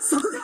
そこか